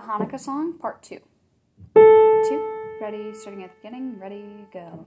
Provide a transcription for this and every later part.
A Hanukkah song, part two. Two, ready, starting at the beginning, ready, go.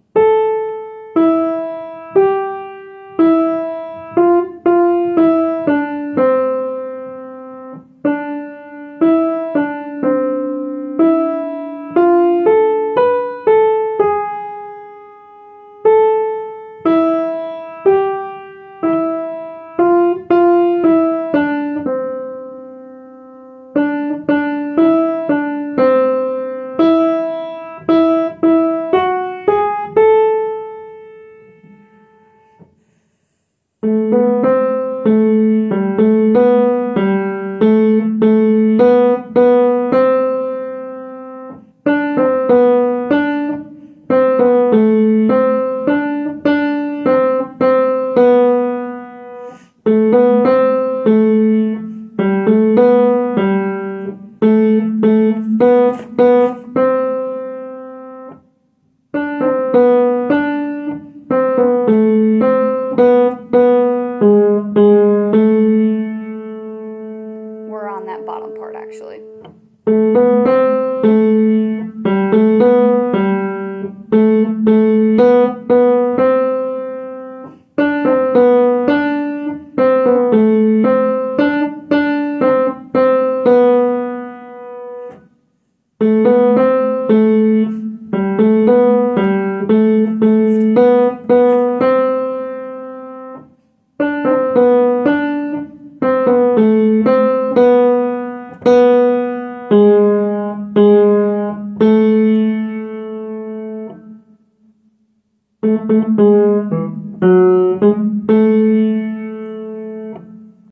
That bottom part actually. Thank you.